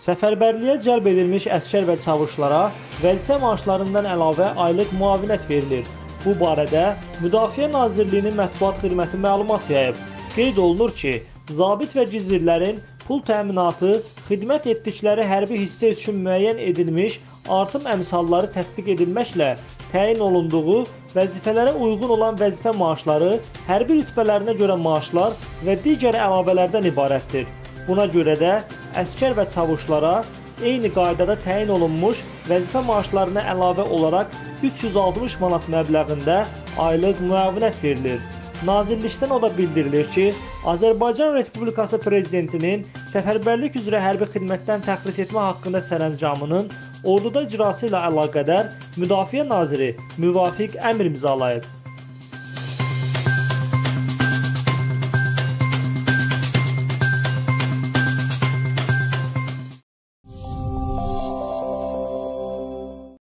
Səfərbərliyə cəlb edilmiş əskər və çavuşlara vəzifə maaşlarından əlavə aylıq müavinət verilir. Bu barədə Müdafiə Nazirliyinin mətbuat xidməti məlumat yayıb. Qeyd olunur ki, zabit və gizirlərin pul təminatı xidmət etdikləri hərbi hissə üçün müəyyən edilmiş artım əmsalları tətbiq edilməklə təyin olunduğu vəzifələrə uyğun olan vəzifə maaşları, hərbi rütbələrinə görə maaşlar və digər əlavələrdən ibarətdir. Buna görə də əskər və çavuşlara eyni qaydada təyin olunmuş vəzifə maaşlarına əlavə olaraq 360 manat məbləğində aylıq müavinət verilir. Nazirlikdən o da bildirilir ki, Azərbaycan Respublikası prezidentinin səfərbərlik üzrə hərbi xidmətdən təxlis etmə haqqında sərəncamının orduda icrası ilə əlaqədar Müdafiə naziri müvafiq əmr imzalayıb.